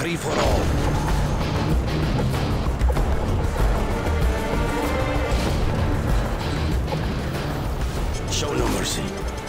free for all. Show no mercy.